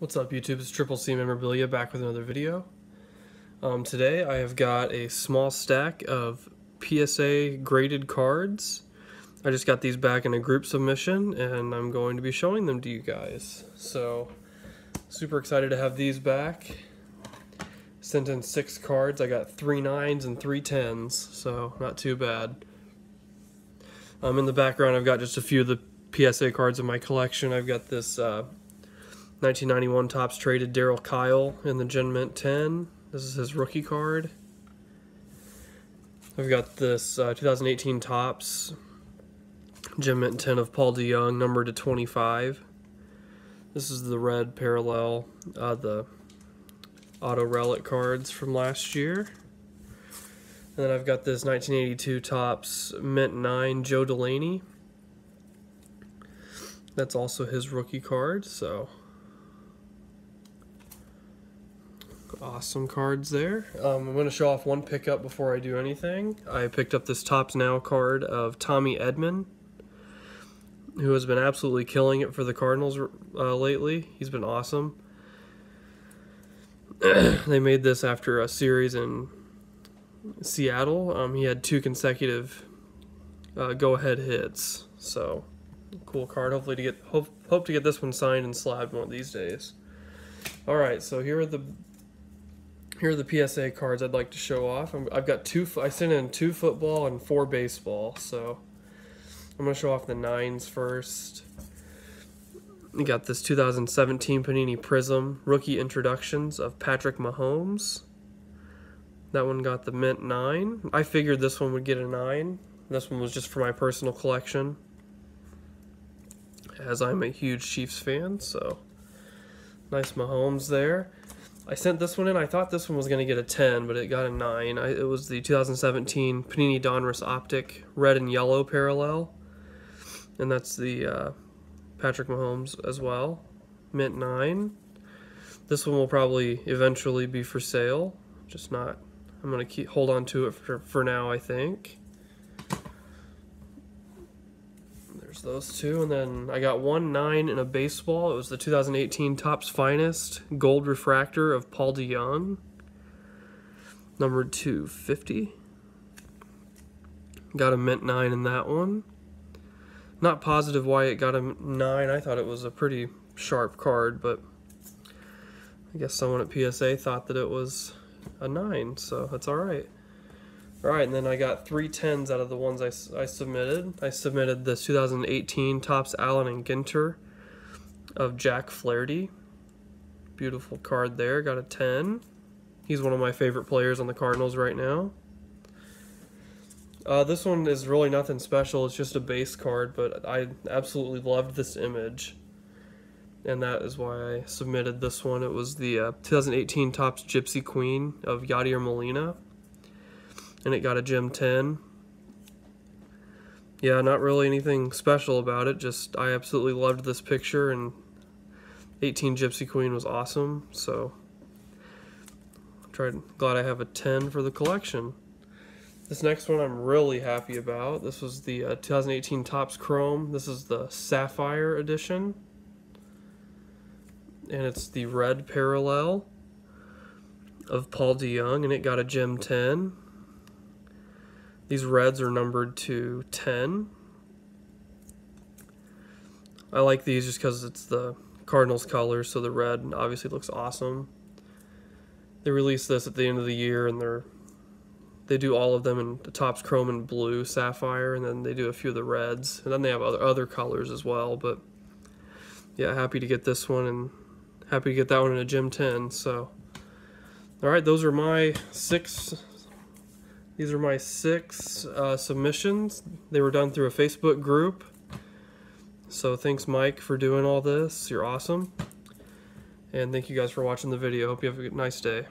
What's up YouTube, it's Triple C Memorabilia back with another video. Um, today I have got a small stack of PSA graded cards. I just got these back in a group submission and I'm going to be showing them to you guys. So, super excited to have these back. Sent in six cards, I got three nines and three tens, so not too bad. Um, in the background I've got just a few of the PSA cards in my collection. I've got this uh, 1991 Topps traded Darryl Kile in the Gem Mint 10. This is his rookie card. I've got this uh, 2018 Topps Gem Mint 10 of Paul DeJong, numbered to 25. This is the red parallel, uh, the auto relic cards from last year. And then I've got this 1982 Topps Mint 9 Joe Delaney. That's also his rookie card, so awesome cards there. Um, I'm going to show off one pickup before I do anything. I picked up this Topps Now card of Tommy Edman, who has been absolutely killing it for the Cardinals uh, lately. He's been awesome. they made this after a series in Seattle. Um, he had two consecutive uh, go-ahead hits, so cool card. Hopefully to get hope hope to get this one signed and slabbed one of these days. All right, so here are the here are the PSA cards I'd like to show off. i have got two, I sent in two football and four baseball, so I'm going to show off the nines first. We got this 2017 Panini Prism rookie introductions of Patrick Mahomes. That one got the mint 9. I figured this one would get a 9. This one was just for my personal collection. As I'm a huge Chiefs fan, so nice Mahomes there. I sent this one in. I thought this one was going to get a 10, but it got a 9. I, it was the 2017 Panini Donruss Optic red and yellow parallel. And that's the uh, Patrick Mahomes as well. Mint 9. This one will probably eventually be for sale. Just not, I'm going to keep hold on to it for, for now, I think. There's those two, and then I got one nine in a baseball. It was the 2018 Topps Finest Gold Refractor of Paul DeJong, number 250. Got a mint nine in that one. Not positive why it got a nine. I thought it was a pretty sharp card, but I guess someone at PSA thought that it was a nine, so that's all right. All right, and then I got three tens out of the ones I, I submitted. I submitted the 2018 Topps Allen and Ginter of Jack Flaherty. Beautiful card there, got a 10. He's one of my favorite players on the Cardinals right now. Uh, this one is really nothing special, it's just a base card, but I absolutely loved this image. And that is why I submitted this one. It was the uh, 2018 Topps Gypsy Queen of Yadier Molina and it got a Gem 10. Yeah, not really anything special about it, just I absolutely loved this picture and 18 Gypsy Queen was awesome, so I'm tried, glad I have a 10 for the collection. This next one I'm really happy about. This was the uh, 2018 Topps Chrome. This is the Sapphire edition. And it's the red parallel of Paul DeJong, and it got a Gem 10. These reds are numbered to 10. I like these just because it's the Cardinals colors, so the red obviously looks awesome. They release this at the end of the year, and they're they do all of them in the Topps chrome and blue sapphire, and then they do a few of the reds, and then they have other other colors as well. But yeah, happy to get this one, and happy to get that one in a Gem 10. So, all right, those are my six these are my six uh, submissions. They were done through a Facebook group. So thanks Mike for doing all this. You're awesome. And thank you guys for watching the video. Hope you have a nice day.